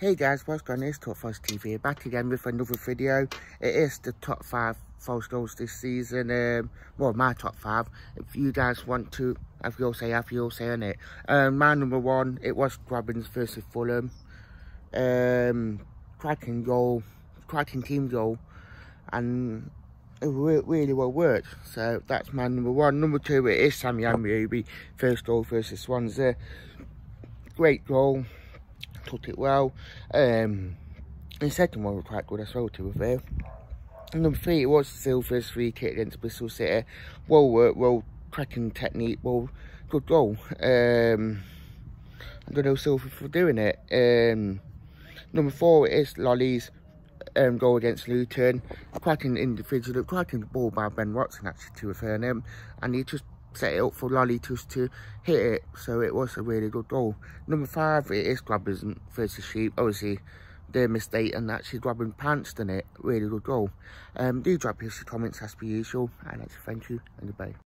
Hey guys, what's going on? It's Top 5 TV back again with another video. It is the top 5 Forest goals this season. Um, well, my top 5. If you guys want to have your say, have your say on it. Um, my number one, it was Grabban's versus Fulham. Um, cracking goal, cracking team goal. And it really well worked. So that's my number one. Number two, it is Sammy Ameobi. First goal versus Swansea. Great goal took it well. Um, the second one was quite good as well, to be fair. Number three, it was Silva's free kick against Bristol City. Well work, well cracking technique, well good goal. Um, I'm going to Silva for doing it. Um, number four is Lolley's um, goal against Luton. Cracking individual, cracking the ball by Ben Watson actually to return him. And he just set it up for Lolley just to hit it. So it was a really good goal. Number five, it is Grabban's versus Sheep. Obviously, their mistake and actually grabbing pants in it. Really good goal. Um, do drop your comments as per usual. And that's thank you and goodbye.